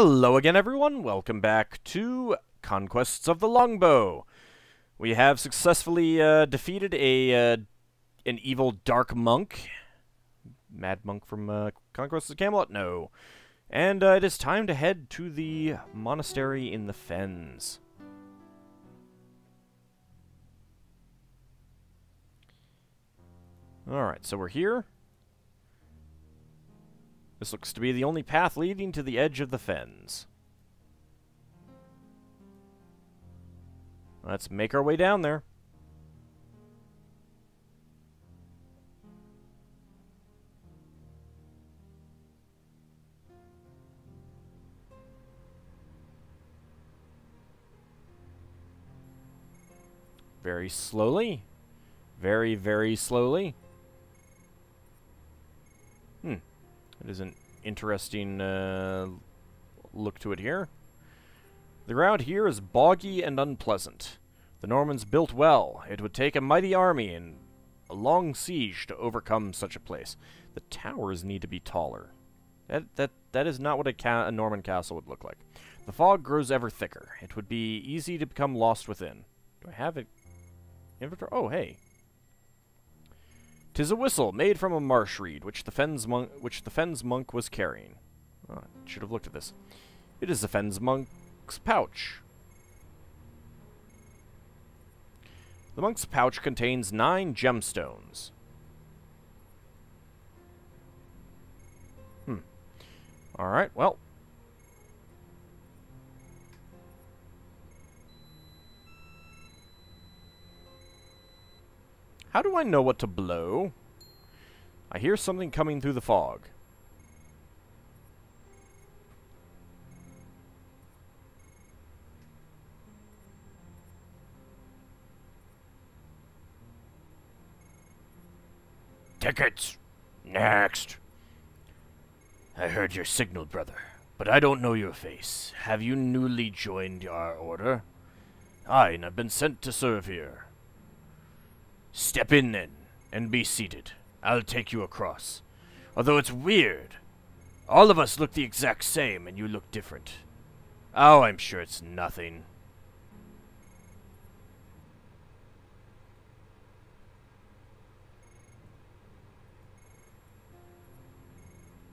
Hello again, everyone. Welcome back to Conquests of the Longbow. We have successfully uh, defeated a uh, an evil dark monk. Mad monk from uh, Conquests of Camelot? No. And uh, it is time to head to the monastery in the Fens. Alright, so we're here. This looks to be the only path leading to the edge of the fens. Let's make our way down there. Very slowly. Very, very slowly. Hmm. It is an interesting uh, look to it here. The ground here is boggy and unpleasant. The Normans built well. It would take a mighty army and a long siege to overcome such a place. The towers need to be taller. That that that is not what a, a Norman castle would look like. The fog grows ever thicker. It would be easy to become lost within. Do I have it? Inventory? Oh, hey. Tis a whistle made from a marsh reed, which the fens monk, which the fens monk was carrying. Oh, should have looked at this. It is the fens monk's pouch. The monk's pouch contains nine gemstones. Hmm. All right. Well. How do I know what to blow? I hear something coming through the fog. Tickets! Next! I heard your signal, brother, but I don't know your face. Have you newly joined our order? Aye, and I've been sent to serve here. Step in then, and be seated. I'll take you across. Although it's weird. All of us look the exact same, and you look different. Oh, I'm sure it's nothing.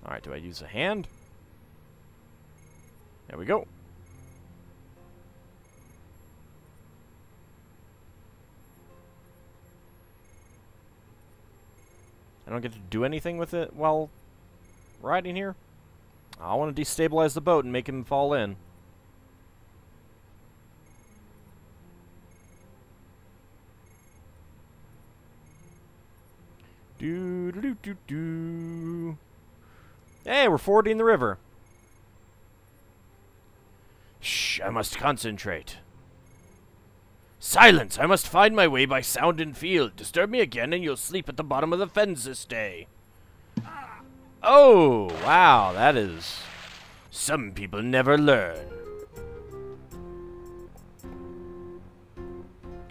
Alright, do I use a hand? There we go. I don't get to do anything with it while riding here? I want to destabilize the boat and make him fall in. Do do do do. Hey, we're fording the river. Shh, I must concentrate. Silence! I must find my way by sound and feel. Disturb me again and you'll sleep at the bottom of the fens this day. Oh, wow, that is... Some people never learn.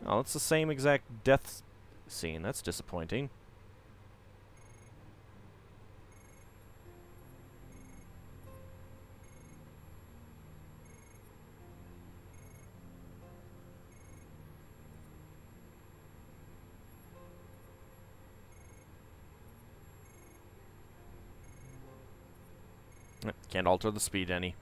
Oh, it's the same exact death scene. That's disappointing. Can't alter the speed any.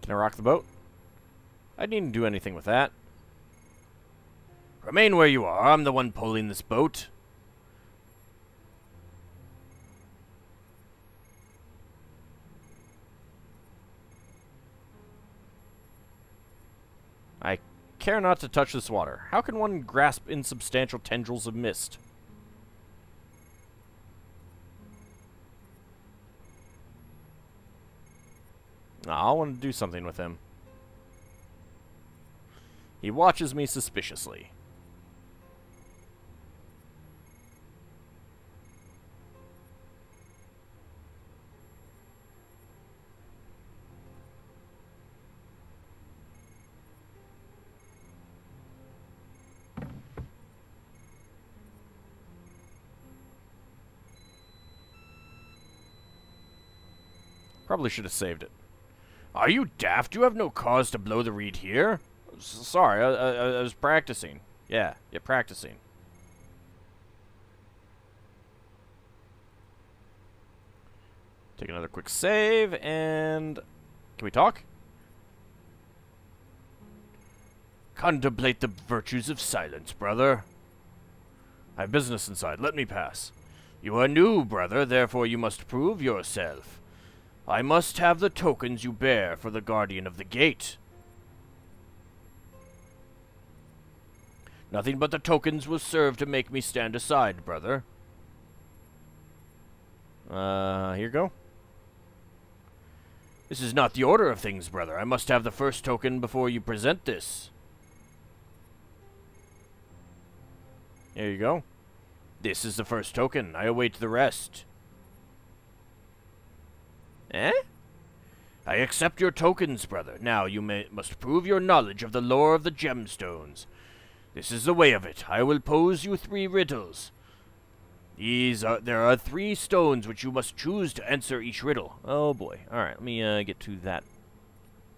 Can I rock the boat? I didn't do anything with that. Remain where you are. I'm the one pulling this boat. I care not to touch this water. How can one grasp insubstantial tendrils of mist? I want to do something with him. He watches me suspiciously. Probably should have saved it. Are you daft? You have no cause to blow the reed here. S sorry, I, I, I was practicing. Yeah, yeah, practicing. Take another quick save, and... Can we talk? Contemplate the virtues of silence, brother. I have business inside. Let me pass. You are new, brother, therefore you must prove yourself. I must have the tokens you bear for the guardian of the gate. Nothing but the tokens will serve to make me stand aside, brother. Uh, here go. This is not the order of things, brother. I must have the first token before you present this. There you go. This is the first token. I await the rest. Eh? I accept your tokens, brother. Now you may, must prove your knowledge of the lore of the gemstones. This is the way of it. I will pose you three riddles. These are there are three stones which you must choose to answer each riddle. Oh boy. Alright, let me uh, get to that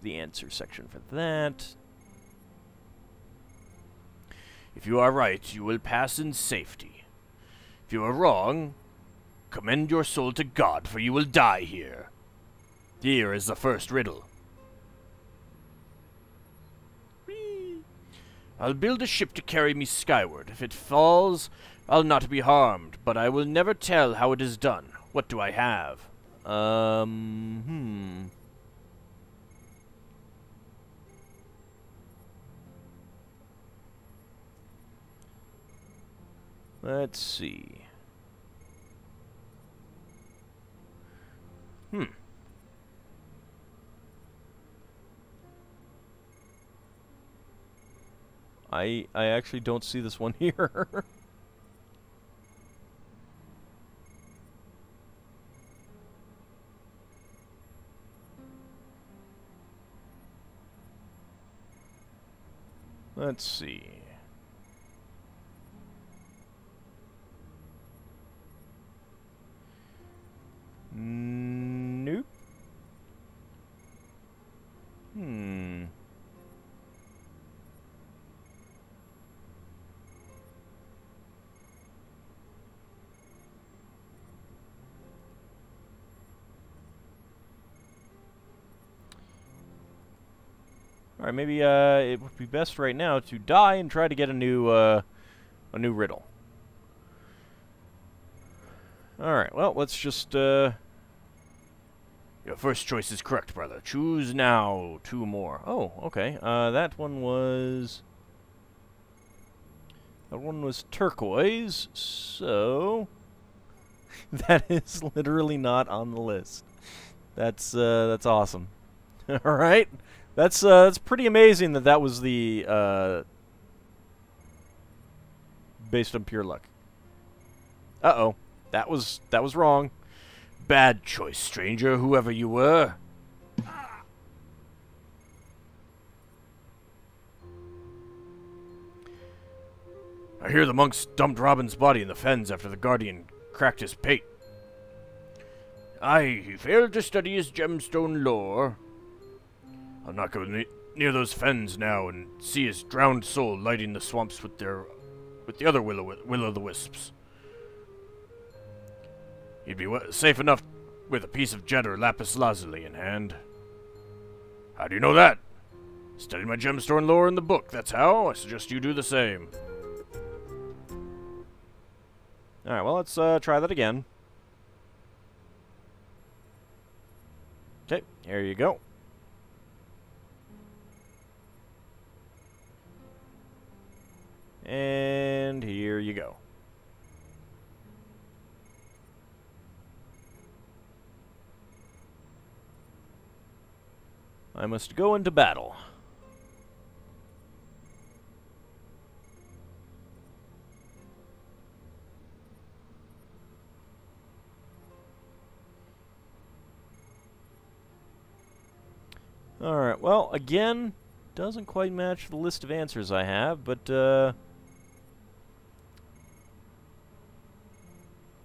the answer section for that. If you are right, you will pass in safety. If you are wrong, commend your soul to God, for you will die here. Here is the first riddle. I'll build a ship to carry me skyward. If it falls, I'll not be harmed, but I will never tell how it is done. What do I have? Um, hmm. Let's see. Hmm. I I actually don't see this one here. Let's see. Nope. Hmm. All right, maybe uh, it would be best right now to die and try to get a new uh, a new riddle. All right, well, let's just uh, your first choice is correct, brother. Choose now two more. Oh, okay. Uh, that one was... That one was turquoise, so... that is literally not on the list. That's, uh, that's awesome. Alright? That's, uh, that's pretty amazing that that was the, uh... Based on pure luck. Uh-oh. That was, that was wrong. Bad choice, stranger, whoever you were. I hear the monks dumped Robin's body in the fens after the Guardian cracked his pate. Aye, he failed to study his gemstone lore. I'll not go ne near those fens now and see his drowned soul lighting the swamps with their with the other will will o the wisps. He'd be safe enough with a piece of jet or lapis lazuli in hand. How do you know that? Studied my gemstone lore in the book, that's how. I suggest you do the same. Alright, well, let's uh, try that again. Okay, here you go. And here you go. I must go into battle. Alright, well, again, doesn't quite match the list of answers I have, but, uh...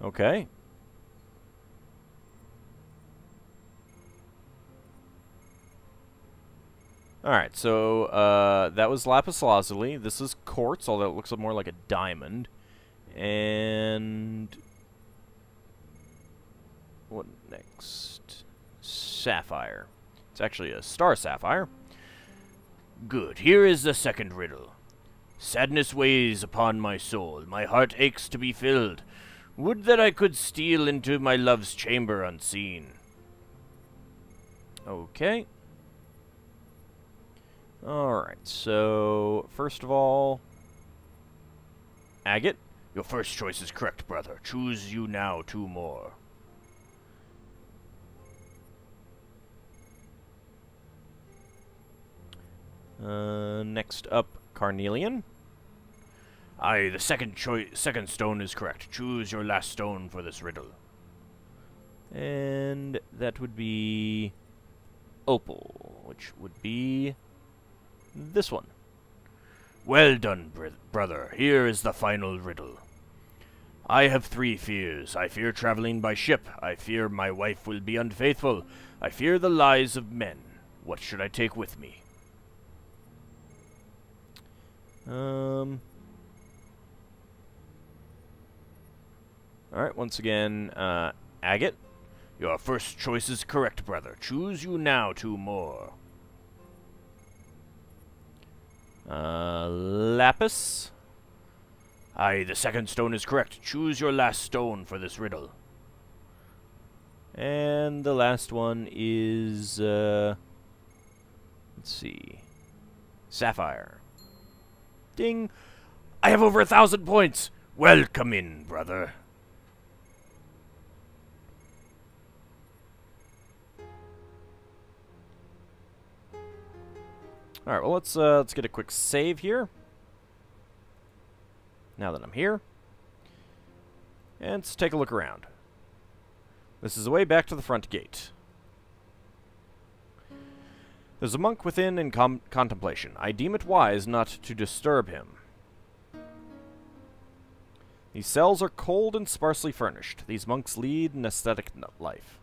Okay. Alright, so uh, that was lapis lazuli. This is quartz, although it looks more like a diamond. And... What next? Sapphire. It's actually a star sapphire. Good. Here is the second riddle. Sadness weighs upon my soul. My heart aches to be filled. Would that I could steal into my love's chamber unseen. Okay. Alright, so first of all, agate. Your first choice is correct, brother. Choose you now two more. Uh, next up, carnelian. Aye, the second choice, second stone is correct. Choose your last stone for this riddle. And that would be opal, which would be this one. Well done, br brother. Here is the final riddle. I have three fears. I fear traveling by ship. I fear my wife will be unfaithful. I fear the lies of men. What should I take with me? Um. Alright, once again, uh, agate. Your first choice is correct, brother. Choose you now two more. Uh, lapis. Aye, the second stone is correct. Choose your last stone for this riddle. And the last one is, uh, let's see, sapphire. Ding! I have over a thousand points! Welcome in, brother. All right, well let's uh, let's get a quick save here. Now that I'm here, and let's take a look around. This is the way back to the front gate. There's a monk within in contemplation. I deem it wise not to disturb him. These cells are cold and sparsely furnished. These monks lead an ascetic life.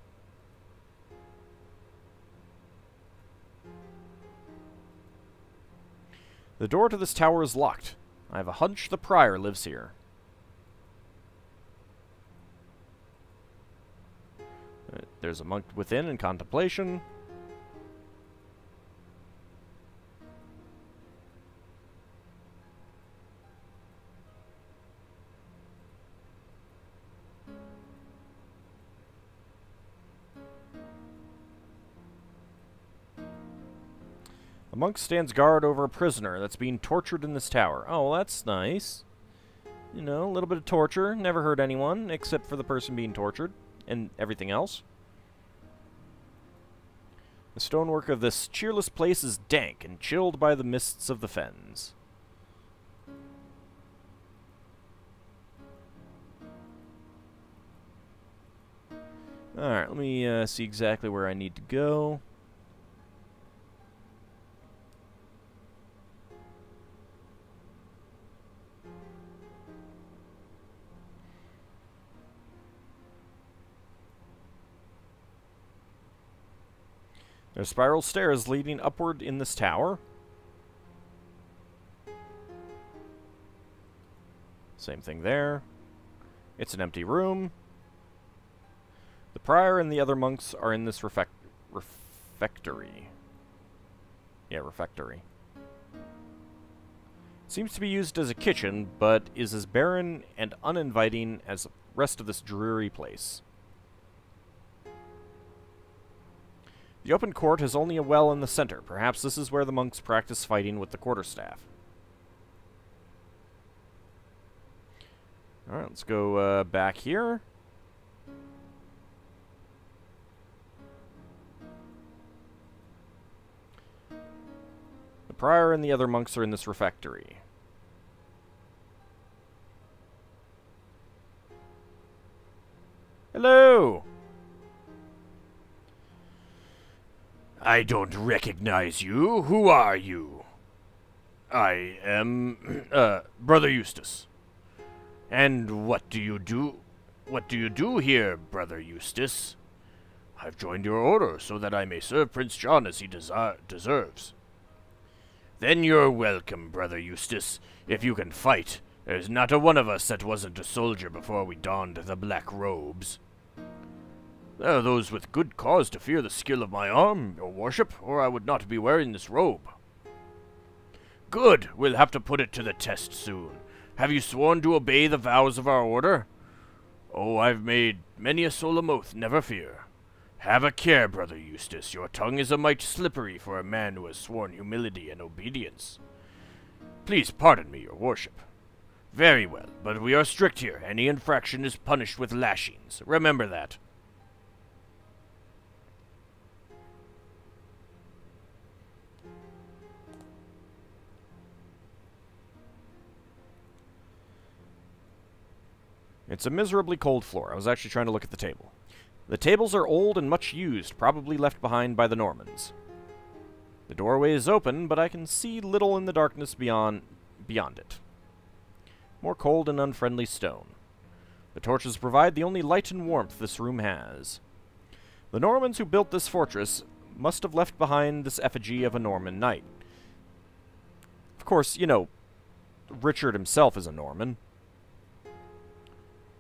The door to this tower is locked. I have a hunch the prior lives here. Uh, there's a monk within in contemplation. Monk stands guard over a prisoner that's being tortured in this tower. Oh, well, that's nice. You know, a little bit of torture. Never hurt anyone, except for the person being tortured. And everything else. The stonework of this cheerless place is dank and chilled by the mists of the fens. Alright, let me uh, see exactly where I need to go. There's spiral stairs leading upward in this tower. Same thing there. It's an empty room. The prior and the other monks are in this refect refectory. Yeah, refectory. Seems to be used as a kitchen, but is as barren and uninviting as the rest of this dreary place. The open court has only a well in the center. Perhaps this is where the monks practice fighting with the quarterstaff. Alright, let's go uh, back here. The prior and the other monks are in this refectory. Hello! I don't recognize you. Who are you? I am, uh, Brother Eustace. And what do you do? What do you do here, Brother Eustace? I've joined your order so that I may serve Prince John as he deserves. Then you're welcome, Brother Eustace, if you can fight. There's not a one of us that wasn't a soldier before we donned the black robes. There are those with good cause to fear the skill of my arm, your worship, or I would not be wearing this robe. Good, we'll have to put it to the test soon. Have you sworn to obey the vows of our order? Oh, I've made many a solemn oath, never fear. Have a care, Brother Eustace, your tongue is a mite slippery for a man who has sworn humility and obedience. Please pardon me, your worship. Very well, but we are strict here. Any infraction is punished with lashings. Remember that. It's a miserably cold floor. I was actually trying to look at the table. The tables are old and much used, probably left behind by the Normans. The doorway is open, but I can see little in the darkness beyond beyond it. More cold and unfriendly stone. The torches provide the only light and warmth this room has. The Normans who built this fortress must have left behind this effigy of a Norman knight. Of course, you know, Richard himself is a Norman.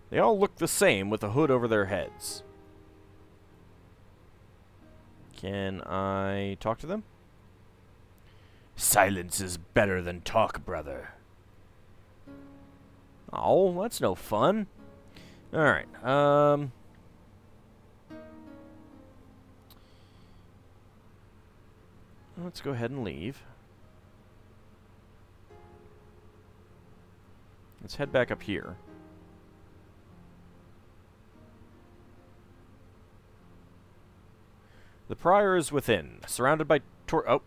They all look the same with a hood over their heads. Can I talk to them? Silence is better than talk, brother. Oh, that's no fun. Alright, um... Let's go ahead and leave. Let's head back up here. The prior is within, surrounded by tor- oh.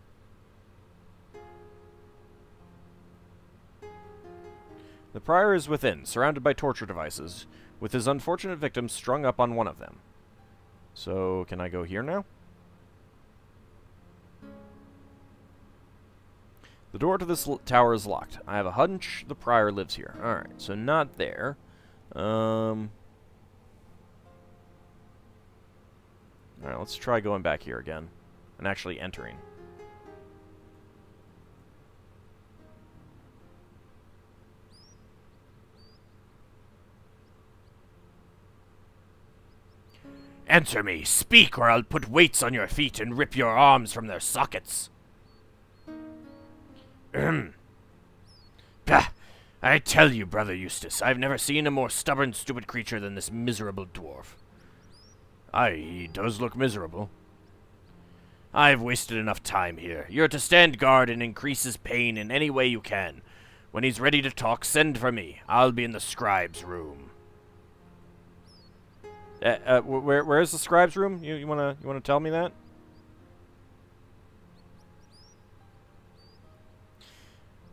The prior is within, surrounded by torture devices, with his unfortunate victim strung up on one of them. So, can I go here now? The door to this tower is locked. I have a hunch the prior lives here. Alright, so not there. Um... Alright, let's try going back here again. And actually entering. Answer me! Speak, or I'll put weights on your feet and rip your arms from their sockets! Ahem. Bah! I tell you, Brother Eustace, I've never seen a more stubborn, stupid creature than this miserable dwarf. Aye, he does look miserable. I've wasted enough time here. You're to stand guard and increase his pain in any way you can. When he's ready to talk, send for me. I'll be in the scribe's room. Uh, uh, where, where's the scribe's room? You, you wanna, you wanna tell me that?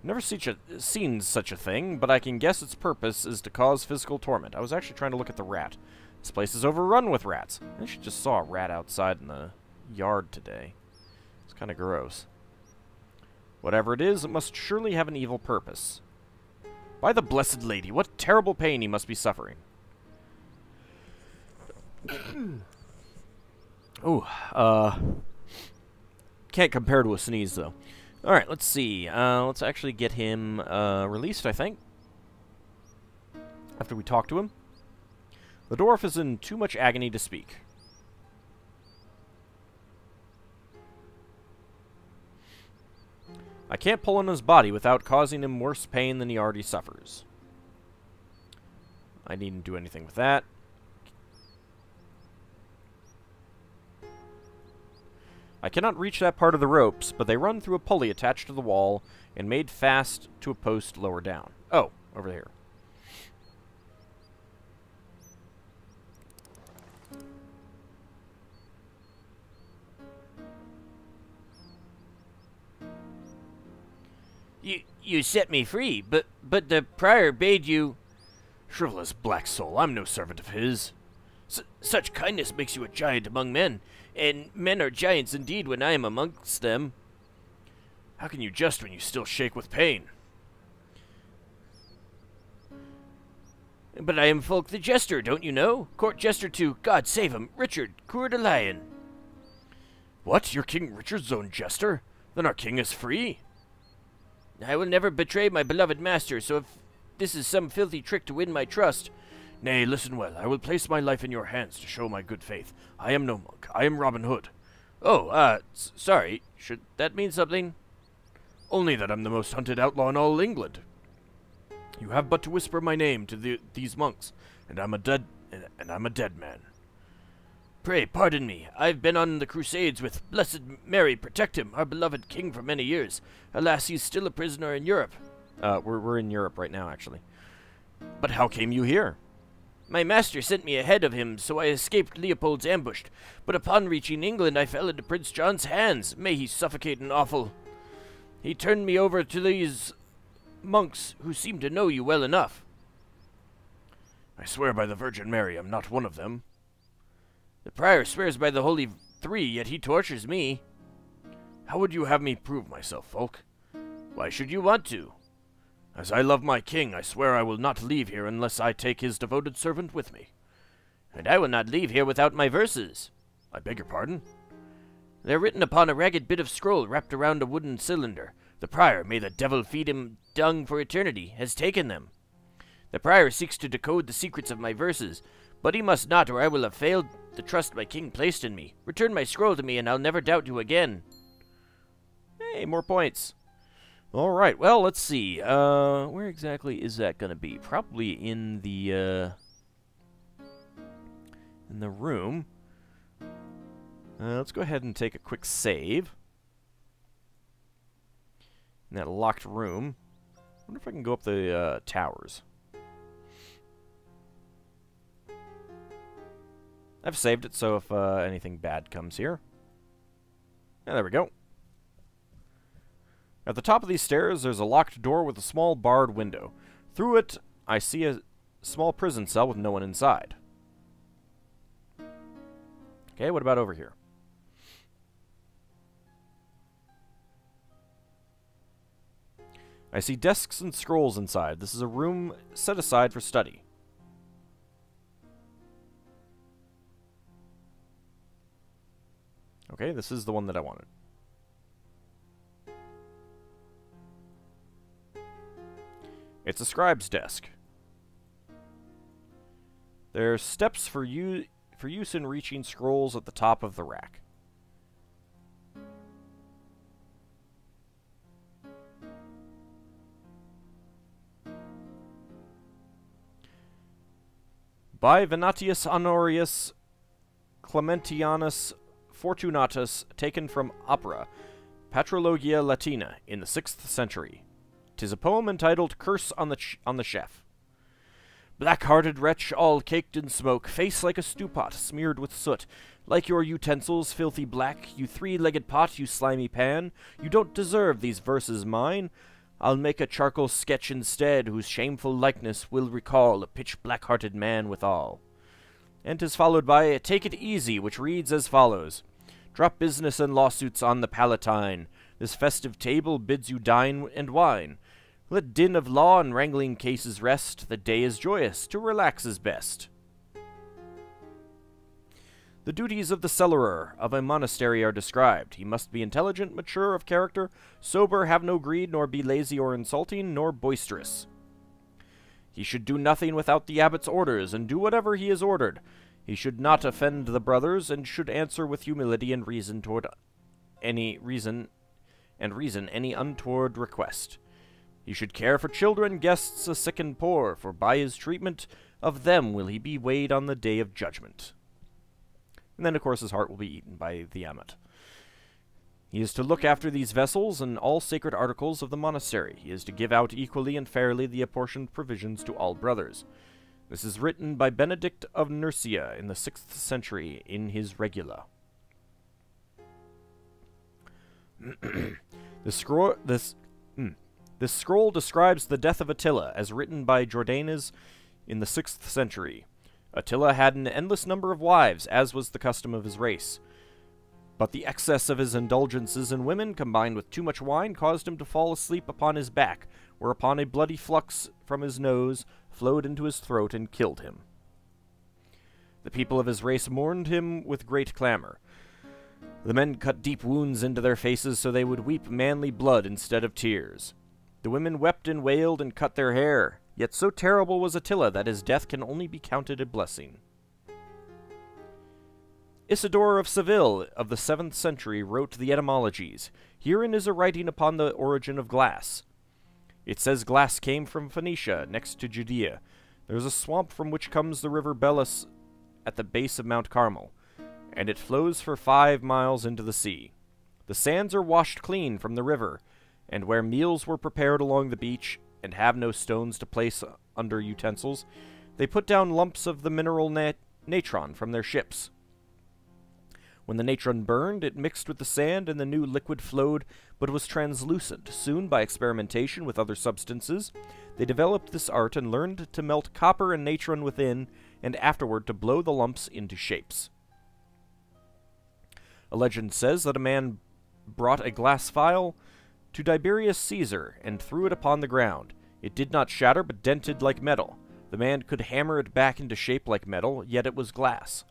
Never see seen such a thing, but I can guess its purpose is to cause physical torment. I was actually trying to look at the rat. This place is overrun with rats. I actually just saw a rat outside in the yard today. It's kind of gross. Whatever it is, it must surely have an evil purpose. By the Blessed Lady, what terrible pain he must be suffering. Ooh, uh... Can't compare to a sneeze, though. Alright, let's see. Uh, let's actually get him uh, released, I think. After we talk to him. The dwarf is in too much agony to speak. I can't pull on his body without causing him worse pain than he already suffers. I needn't do anything with that. I cannot reach that part of the ropes, but they run through a pulley attached to the wall and made fast to a post lower down. Oh, over here. You you set me free, but but the prior bade you... Shrivelous black soul, I'm no servant of his. S such kindness makes you a giant among men, and men are giants indeed when I am amongst them. How can you jest when you still shake with pain? But I am Fulk the Jester, don't you know? Court Jester to, God save him, Richard, Coeur de Lion. What? You're King Richard's own Jester? Then our king is free? I will never betray my beloved master, so if this is some filthy trick to win my trust. Nay, listen well. I will place my life in your hands to show my good faith. I am no monk. I am Robin Hood. Oh, uh, sorry. Should that mean something? Only that I'm the most hunted outlaw in all England. You have but to whisper my name to the, these monks, and I'm a dead and, and I'm a dead man. Pray pardon me. I've been on the crusades with Blessed Mary protect him, our beloved king, for many years. Alas, he's still a prisoner in Europe. Uh, we're we're in Europe right now, actually. But how came you here? My master sent me ahead of him, so I escaped Leopold's ambush. But upon reaching England, I fell into Prince John's hands. May he suffocate in offal. He turned me over to these monks who seem to know you well enough. I swear by the Virgin Mary I'm not one of them. The prior swears by the Holy Three, yet he tortures me. How would you have me prove myself, Fulk? Why should you want to? As I love my king, I swear I will not leave here unless I take his devoted servant with me. And I will not leave here without my verses. I beg your pardon? They're written upon a ragged bit of scroll wrapped around a wooden cylinder. The prior, may the devil feed him dung for eternity, has taken them. The prior seeks to decode the secrets of my verses, but he must not, or I will have failed the trust my king placed in me. Return my scroll to me, and I'll never doubt you again. Hey, more points. All right, well, let's see. Uh, where exactly is that going to be? Probably in the, uh, in the room. Uh, let's go ahead and take a quick save. In that locked room. I wonder if I can go up the uh, towers. I've saved it, so if uh, anything bad comes here. Yeah, there we go. At the top of these stairs, there's a locked door with a small barred window. Through it, I see a small prison cell with no one inside. Okay, what about over here? I see desks and scrolls inside. This is a room set aside for study. Okay, this is the one that I wanted. It's a scribe's desk. There are steps for, you, for use in reaching scrolls at the top of the rack. By Venatius Honorius Clementianus Fortunatus, taken from opera Patrologia Latina in the 6th century. Tis a poem entitled Curse on the, on the Chef. Black-hearted wretch, all caked in smoke, face like a stewpot smeared with soot, like your utensils, filthy black, you three-legged pot, you slimy pan, you don't deserve these verses mine. I'll make a charcoal sketch instead, whose shameful likeness will recall a pitch-black-hearted man withal. And 'tis followed by Take It Easy, which reads as follows. Drop business and lawsuits on the Palatine. This festive table bids you dine and wine. Let din of law and wrangling cases rest, the day is joyous, to relax is best. The duties of the cellarer of a monastery are described. He must be intelligent, mature of character, sober, have no greed, nor be lazy or insulting, nor boisterous. He should do nothing without the abbot's orders, and do whatever he is ordered. He should not offend the brothers, and should answer with humility and reason toward any reason and reason any untoward request. He should care for children, guests, the sick and poor, for by his treatment of them will he be weighed on the day of judgment. And then, of course, his heart will be eaten by the Ammit. He is to look after these vessels and all sacred articles of the monastery. He is to give out equally and fairly the apportioned provisions to all brothers. This is written by Benedict of Nursia in the sixth century in his Regula. the this mm, this scroll describes the death of Attila, as written by Jordanes in the 6th century. Attila had an endless number of wives, as was the custom of his race. But the excess of his indulgences in women, combined with too much wine, caused him to fall asleep upon his back, whereupon a bloody flux from his nose flowed into his throat and killed him. The people of his race mourned him with great clamor. The men cut deep wounds into their faces so they would weep manly blood instead of tears. The women wept and wailed and cut their hair. Yet so terrible was Attila that his death can only be counted a blessing. Isidore of Seville of the 7th century wrote the Etymologies. Herein is a writing upon the origin of glass. It says glass came from Phoenicia, next to Judea. There is a swamp from which comes the river Belus at the base of Mount Carmel, and it flows for five miles into the sea. The sands are washed clean from the river, and where meals were prepared along the beach and have no stones to place under utensils, they put down lumps of the mineral nat natron from their ships. When the natron burned, it mixed with the sand and the new liquid flowed, but was translucent. Soon, by experimentation with other substances, they developed this art and learned to melt copper and natron within, and afterward to blow the lumps into shapes. A legend says that a man brought a glass phial to Tiberius Caesar and threw it upon the ground. It did not shatter, but dented like metal. The man could hammer it back into shape like metal, yet it was glass.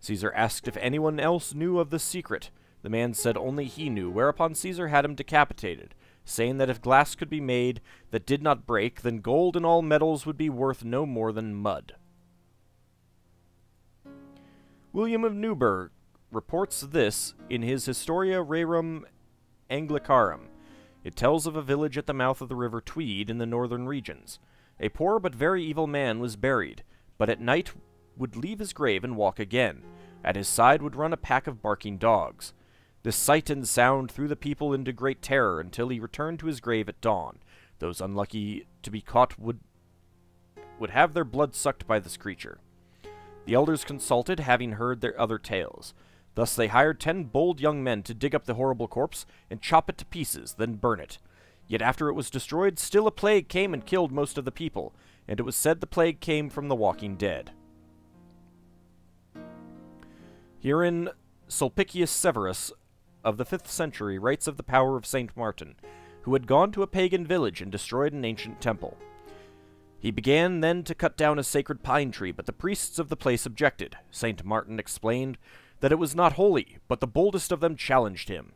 Caesar asked if anyone else knew of the secret. The man said only he knew, whereupon Caesar had him decapitated, saying that if glass could be made that did not break, then gold and all metals would be worth no more than mud. William of Newburgh reports this in his Historia Rerum Anglicarum. It tells of a village at the mouth of the river Tweed in the northern regions. A poor but very evil man was buried, but at night would leave his grave and walk again. At his side would run a pack of barking dogs. This sight and sound threw the people into great terror until he returned to his grave at dawn. Those unlucky to be caught would would have their blood sucked by this creature. The elders consulted, having heard their other tales. Thus they hired ten bold young men to dig up the horrible corpse and chop it to pieces, then burn it. Yet after it was destroyed, still a plague came and killed most of the people, and it was said the plague came from the walking dead. Herein Sulpicius Severus of the fifth century writes of the power of Saint Martin, who had gone to a pagan village and destroyed an ancient temple. He began then to cut down a sacred pine tree, but the priests of the place objected. Saint Martin explained that it was not holy, but the boldest of them challenged him.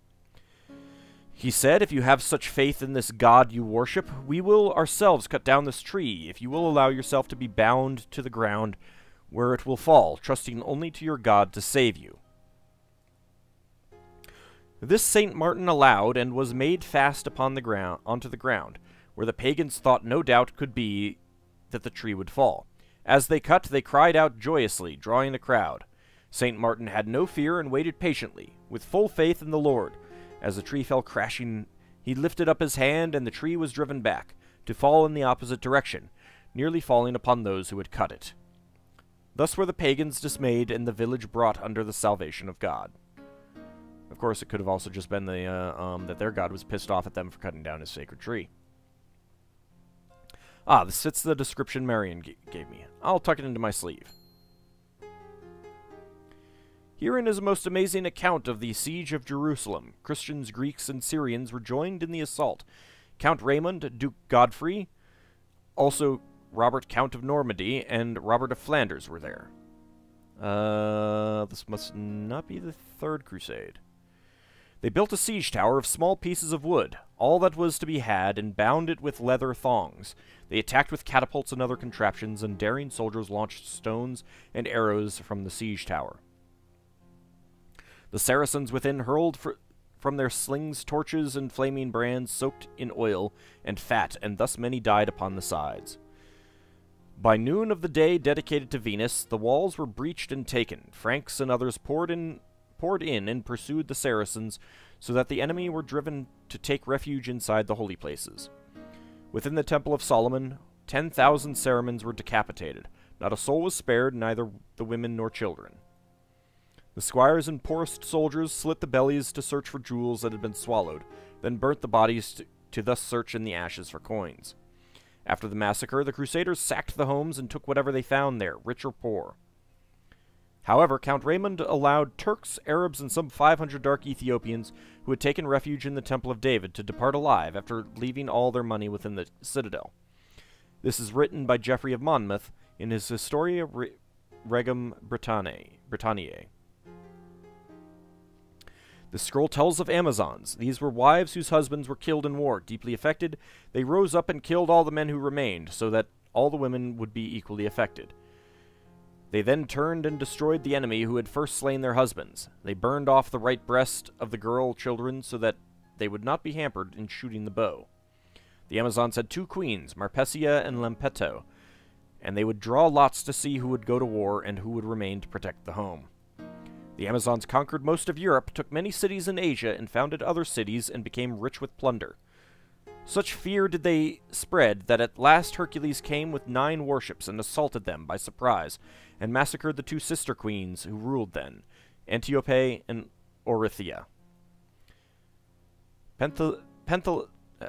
He said, If you have such faith in this God you worship, we will ourselves cut down this tree, if you will allow yourself to be bound to the ground where it will fall, trusting only to your God to save you. This Saint Martin allowed, and was made fast upon the ground onto the ground, where the pagans thought no doubt could be that the tree would fall. As they cut, they cried out joyously, drawing a crowd. Saint Martin had no fear and waited patiently, with full faith in the Lord. As the tree fell crashing, he lifted up his hand, and the tree was driven back, to fall in the opposite direction, nearly falling upon those who had cut it. Thus were the pagans dismayed, and the village brought under the salvation of God. Of course, it could have also just been the uh, um, that their god was pissed off at them for cutting down his sacred tree. Ah, this fits the description Marian gave me. I'll tuck it into my sleeve. Herein is a most amazing account of the siege of Jerusalem. Christians, Greeks, and Syrians were joined in the assault. Count Raymond, Duke Godfrey, also Robert, Count of Normandy, and Robert of Flanders were there. Uh, this must not be the Third Crusade. They built a siege tower of small pieces of wood, all that was to be had, and bound it with leather thongs. They attacked with catapults and other contraptions, and daring soldiers launched stones and arrows from the siege tower. The Saracens within hurled from their slings torches and flaming brands soaked in oil and fat, and thus many died upon the sides. By noon of the day dedicated to Venus, the walls were breached and taken. Franks and others poured in poured in and pursued the Saracens, so that the enemy were driven to take refuge inside the holy places. Within the Temple of Solomon, 10,000 Saracens were decapitated. Not a soul was spared, neither the women nor children. The squires and poorest soldiers slit the bellies to search for jewels that had been swallowed, then burnt the bodies to, to thus search in the ashes for coins. After the massacre, the Crusaders sacked the homes and took whatever they found there, rich or poor. However, Count Raymond allowed Turks, Arabs, and some 500 dark Ethiopians who had taken refuge in the Temple of David to depart alive after leaving all their money within the citadel. This is written by Geoffrey of Monmouth in his Historia Regum Britanniae. The scroll tells of Amazons. These were wives whose husbands were killed in war. Deeply affected, they rose up and killed all the men who remained, so that all the women would be equally affected. They then turned and destroyed the enemy who had first slain their husbands. They burned off the right breast of the girl children so that they would not be hampered in shooting the bow. The Amazons had two queens, Marpesia and Lampeto, and they would draw lots to see who would go to war and who would remain to protect the home. The Amazons conquered most of Europe, took many cities in Asia, and founded other cities and became rich with plunder. Such fear did they spread that at last Hercules came with nine warships and assaulted them by surprise, and massacred the two sister queens who ruled then, Antiope and Pentha, uh,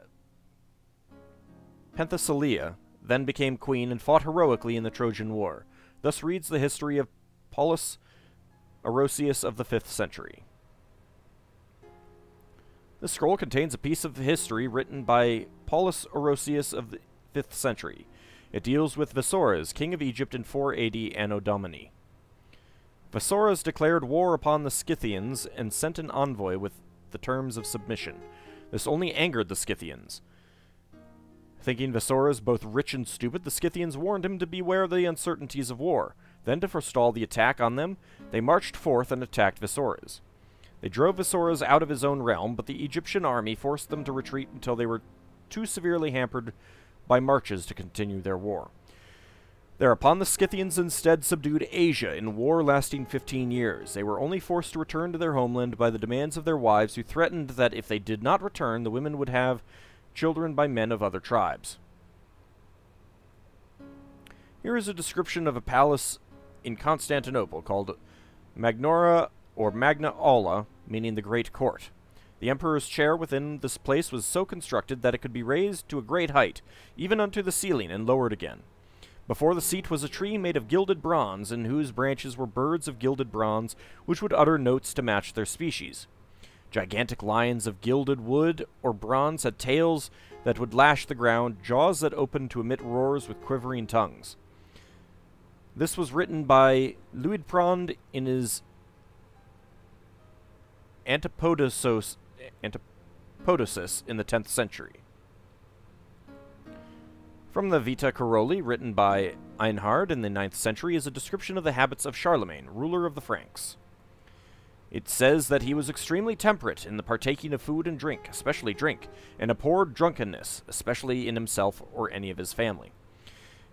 Penthesilea then became queen and fought heroically in the Trojan War. Thus reads the history of Paulus Orosius of the 5th century. The scroll contains a piece of history written by Paulus Orosius of the 5th century. It deals with Visorus, king of Egypt in 480 Anno Domini. Visorus declared war upon the Scythians and sent an envoy with the terms of submission. This only angered the Scythians. Thinking Visorus both rich and stupid, the Scythians warned him to beware the uncertainties of war. Then, to forestall the attack on them, they marched forth and attacked Visorus. They drove Visorus out of his own realm, but the Egyptian army forced them to retreat until they were too severely hampered by marches to continue their war. Thereupon the Scythians instead subdued Asia in war lasting 15 years. They were only forced to return to their homeland by the demands of their wives, who threatened that if they did not return, the women would have children by men of other tribes. Here is a description of a palace in Constantinople called Magnaura or Magna Aula, meaning the Great Court. The emperor's chair within this place was so constructed that it could be raised to a great height, even unto the ceiling, and lowered again. Before the seat was a tree made of gilded bronze, in whose branches were birds of gilded bronze, which would utter notes to match their species. Gigantic lions of gilded wood or bronze had tails that would lash the ground, jaws that opened to emit roars with quivering tongues. This was written by Liutprand in his Antipodosos, Antipodosis in the 10th century. From the Vita Caroli, written by Einhard in the 9th century, is a description of the habits of Charlemagne, ruler of the Franks. It says that he was extremely temperate in the partaking of food and drink, especially drink, and abhorred drunkenness, especially in himself or any of his family.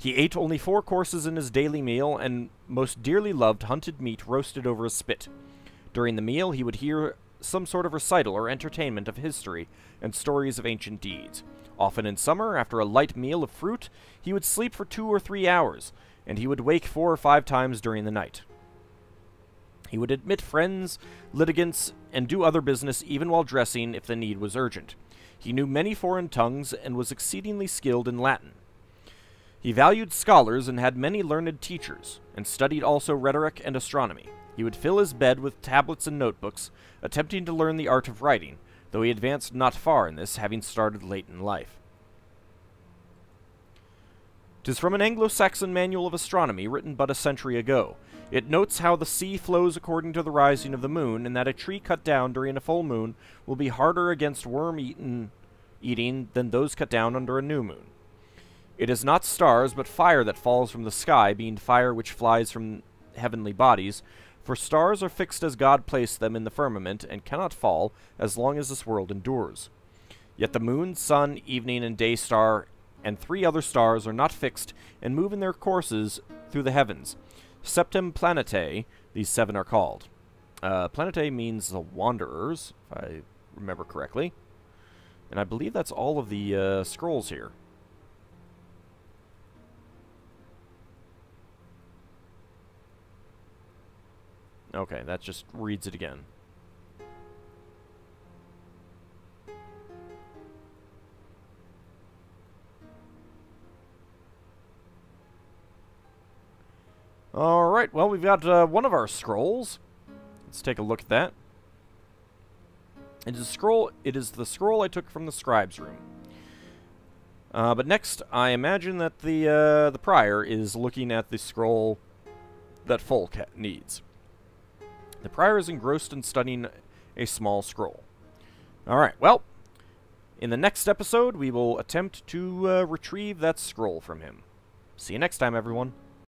He ate only four courses in his daily meal, and most dearly loved hunted meat roasted over a spit. During the meal, he would hear some sort of recital or entertainment of history and stories of ancient deeds. Often in summer, after a light meal of fruit, he would sleep for two or three hours, and he would wake four or five times during the night. He would admit friends, litigants, and do other business even while dressing if the need was urgent. He knew many foreign tongues and was exceedingly skilled in Latin. He valued scholars and had many learned teachers, and studied also rhetoric and astronomy. He would fill his bed with tablets and notebooks, attempting to learn the art of writing, though he advanced not far in this, having started late in life. Tis from an Anglo-Saxon manual of astronomy written but a century ago. It notes how the sea flows according to the rising of the moon, and that a tree cut down during a full moon will be harder against worm eaten eating than those cut down under a new moon. It is not stars, but fire that falls from the sky, being fire which flies from heavenly bodies. For stars are fixed as God placed them in the firmament, and cannot fall as long as this world endures. Yet the moon, sun, evening, and day star, and three other stars are not fixed, and move in their courses through the heavens. Septem planetae, these seven are called. Uh, planetae means the wanderers, if I remember correctly. And I believe that's all of the uh, scrolls here. Okay, that just reads it again. Alright, well, we've got uh, one of our scrolls. Let's take a look at that. It is a scroll. It is the scroll I took from the scribe's room. Uh, but next, I imagine that the uh, the prior is looking at the scroll that Fulk needs. The prior is engrossed in studying a small scroll. Alright, well, in the next episode, we will attempt to uh, retrieve that scroll from him. See you next time, everyone.